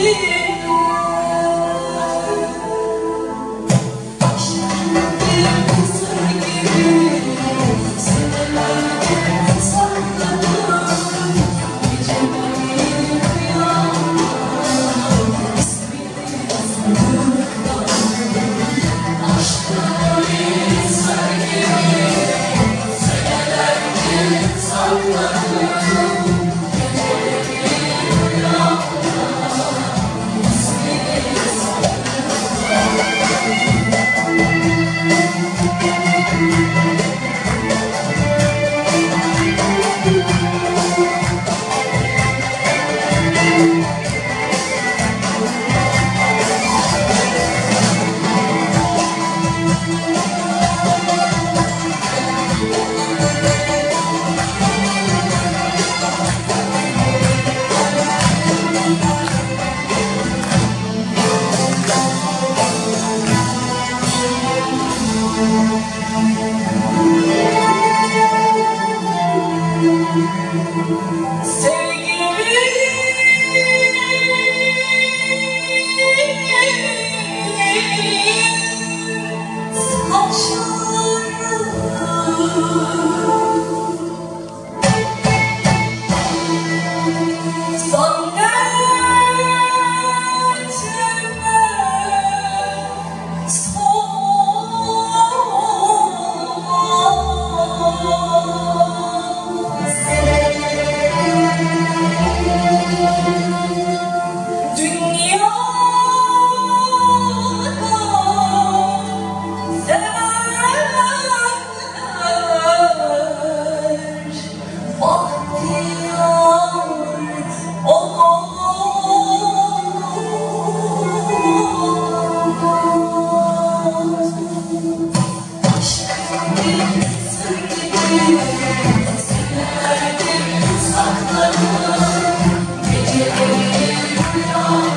Yeah. Allah. Lord.